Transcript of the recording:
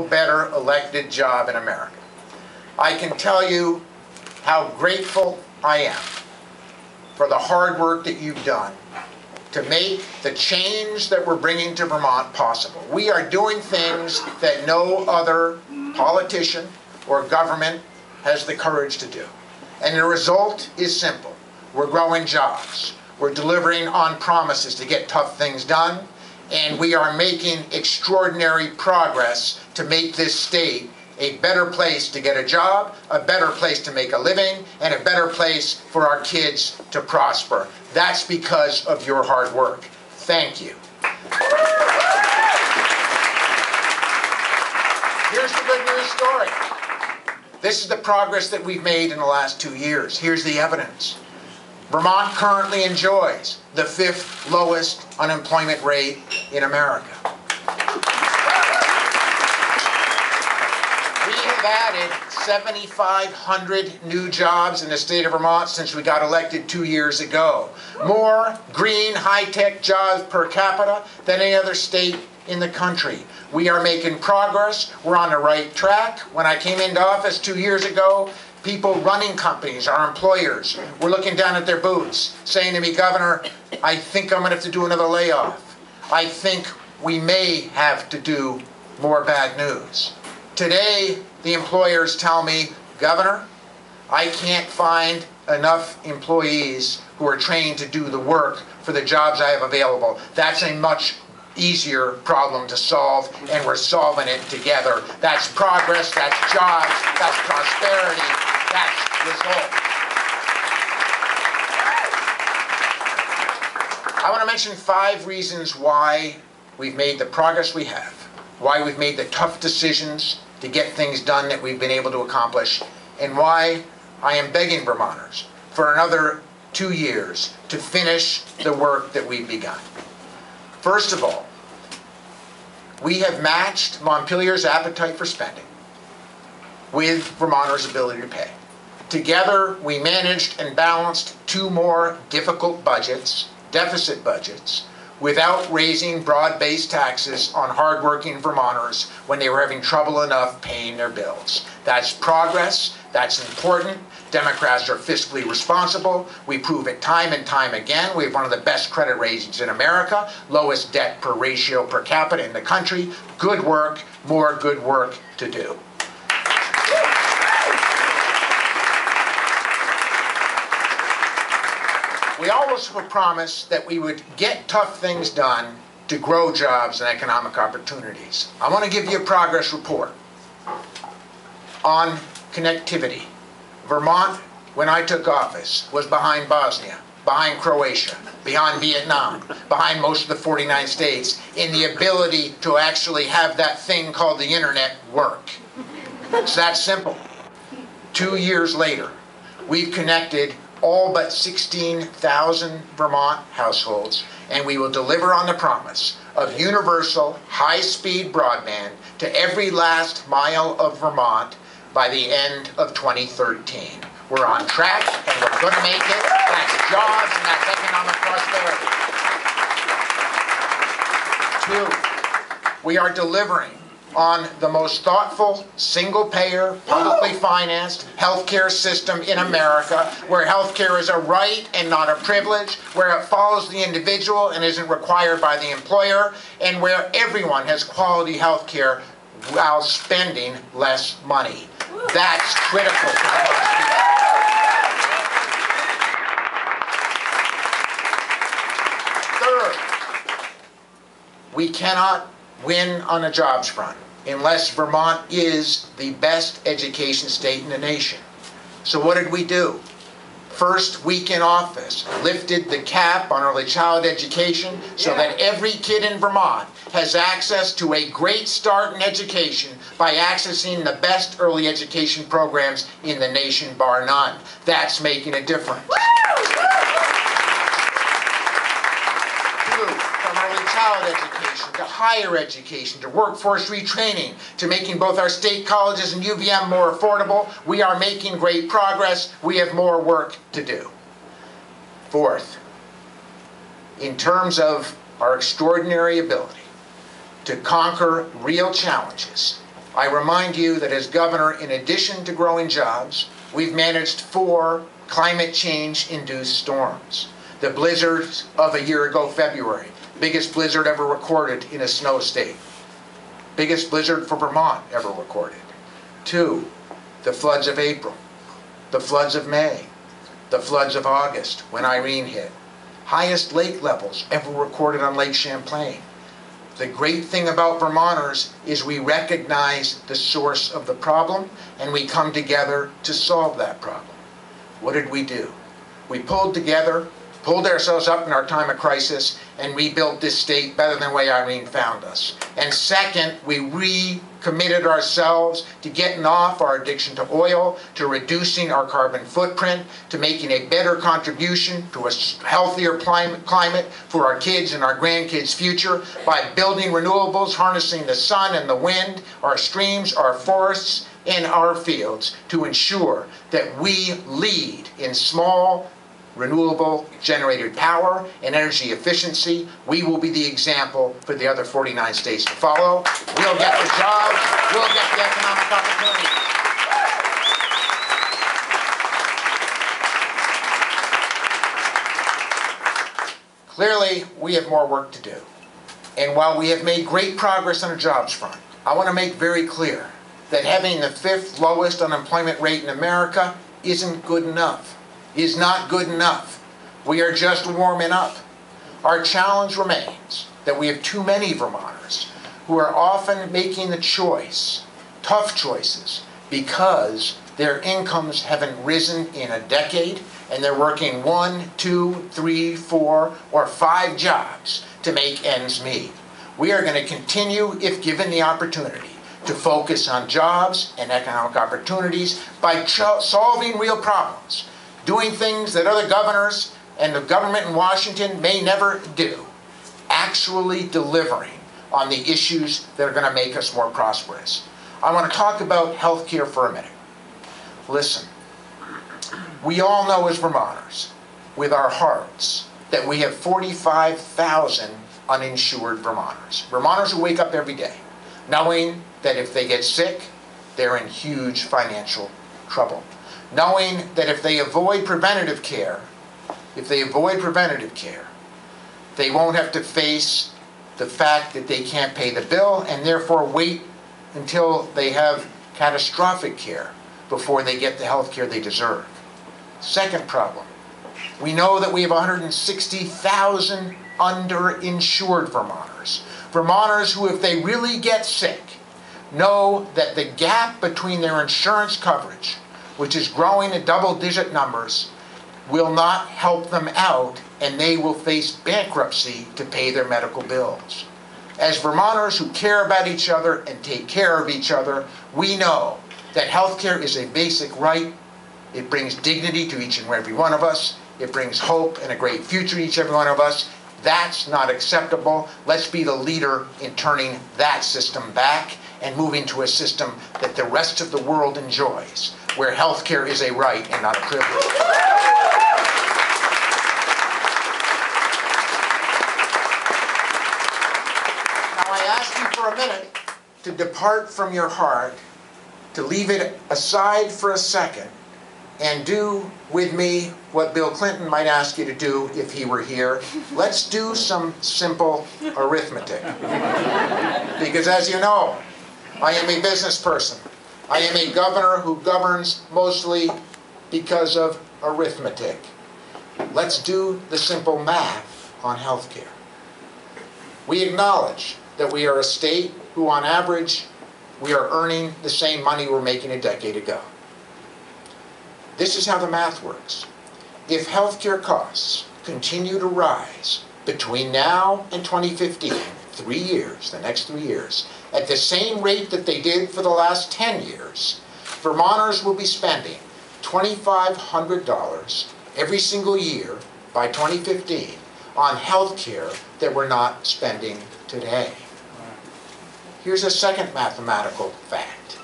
better elected job in America. I can tell you how grateful I am for the hard work that you've done to make the change that we're bringing to Vermont possible. We are doing things that no other politician or government has the courage to do. And the result is simple. We're growing jobs. We're delivering on promises to get tough things done. And we are making extraordinary progress to make this state a better place to get a job, a better place to make a living, and a better place for our kids to prosper. That's because of your hard work. Thank you. Here's the good news story. This is the progress that we've made in the last two years. Here's the evidence. Vermont currently enjoys the fifth lowest unemployment rate in America. We have added 7,500 new jobs in the state of Vermont since we got elected two years ago. More green, high-tech jobs per capita than any other state in the country. We are making progress. We're on the right track. When I came into office two years ago, people running companies, our employers, were looking down at their boots, saying to me, Governor, I think I'm going to have to do another layoff. I think we may have to do more bad news. Today, the employers tell me, Governor, I can't find enough employees who are trained to do the work for the jobs I have available. That's a much easier problem to solve, and we're solving it together. That's progress, that's jobs, that's prosperity, that's results. I want to mention five reasons why we've made the progress we have, why we've made the tough decisions to get things done that we've been able to accomplish, and why I am begging Vermonters for another two years to finish the work that we've begun. First of all, we have matched Montpelier's appetite for spending with Vermonters' ability to pay. Together, we managed and balanced two more difficult budgets, deficit budgets, without raising broad-based taxes on hardworking Vermonters when they were having trouble enough paying their bills. That's progress, that's important. Democrats are fiscally responsible. We prove it time and time again. We have one of the best credit ratings in America, lowest debt per ratio per capita in the country. Good work, more good work to do. We also promised that we would get tough things done to grow jobs and economic opportunities. I want to give you a progress report on connectivity. Vermont, when I took office, was behind Bosnia, behind Croatia, behind Vietnam, behind most of the 49 states in the ability to actually have that thing called the internet work. It's that simple. Two years later, we've connected all but 16,000 Vermont households, and we will deliver on the promise of universal high-speed broadband to every last mile of Vermont by the end of 2013. We're on track, and we're going to make it. That's jobs, and that's economic prosperity. Two, we are delivering on the most thoughtful, single-payer, publicly financed healthcare system in America, where healthcare is a right and not a privilege, where it follows the individual and isn't required by the employer, and where everyone has quality healthcare while spending less money. That's critical Third, we cannot win on a jobs front unless Vermont is the best education state in the nation. So what did we do? First week in office, lifted the cap on early child education so yeah. that every kid in Vermont has access to a great start in education by accessing the best early education programs in the nation, bar none. That's making a difference. Child education, to higher education, to workforce retraining, to making both our state colleges and UVM more affordable. We are making great progress. We have more work to do. Fourth, in terms of our extraordinary ability to conquer real challenges I remind you that as governor, in addition to growing jobs, we've managed four climate change induced storms. The blizzards of a year ago, February, biggest blizzard ever recorded in a snow state. Biggest blizzard for Vermont ever recorded. Two, the floods of April, the floods of May, the floods of August when Irene hit. Highest lake levels ever recorded on Lake Champlain. The great thing about Vermonters is we recognize the source of the problem and we come together to solve that problem. What did we do? We pulled together, pulled ourselves up in our time of crisis, and rebuilt this state better than the way Irene found us. And second, we recommitted ourselves to getting off our addiction to oil, to reducing our carbon footprint, to making a better contribution to a healthier climate for our kids and our grandkids' future by building renewables, harnessing the sun and the wind, our streams, our forests, and our fields to ensure that we lead in small renewable generated power and energy efficiency. We will be the example for the other 49 states to follow. We'll get the jobs, we'll get the economic opportunity. Clearly, we have more work to do. And while we have made great progress on the jobs front, I want to make very clear that having the fifth lowest unemployment rate in America isn't good enough is not good enough. We are just warming up. Our challenge remains that we have too many Vermonters who are often making the choice, tough choices, because their incomes haven't risen in a decade and they're working one, two, three, four, or five jobs to make ends meet. We are going to continue, if given the opportunity, to focus on jobs and economic opportunities by solving real problems doing things that other governors and the government in Washington may never do, actually delivering on the issues that are going to make us more prosperous. I want to talk about health care for a minute. Listen, we all know as Vermonters, with our hearts, that we have 45,000 uninsured Vermonters. Vermonters who wake up every day knowing that if they get sick, they're in huge financial trouble knowing that if they avoid preventative care, if they avoid preventative care, they won't have to face the fact that they can't pay the bill and therefore wait until they have catastrophic care before they get the health care they deserve. Second problem, we know that we have 160,000 underinsured Vermonters. Vermonters who, if they really get sick, know that the gap between their insurance coverage which is growing in double digit numbers, will not help them out and they will face bankruptcy to pay their medical bills. As Vermonters who care about each other and take care of each other, we know that healthcare is a basic right. It brings dignity to each and every one of us. It brings hope and a great future to each and every one of us. That's not acceptable. Let's be the leader in turning that system back and moving to a system that the rest of the world enjoys where health care is a right and not a privilege. Now I ask you for a minute to depart from your heart, to leave it aside for a second, and do with me what Bill Clinton might ask you to do if he were here. Let's do some simple arithmetic. Because as you know, I am a business person. I am a governor who governs mostly because of arithmetic. Let's do the simple math on health care. We acknowledge that we are a state who, on average, we are earning the same money we we're making a decade ago. This is how the math works. If healthcare costs continue to rise between now and 2015, three years, the next three years, at the same rate that they did for the last 10 years, Vermonters will be spending $2,500 every single year by 2015 on health care that we're not spending today. Here's a second mathematical fact.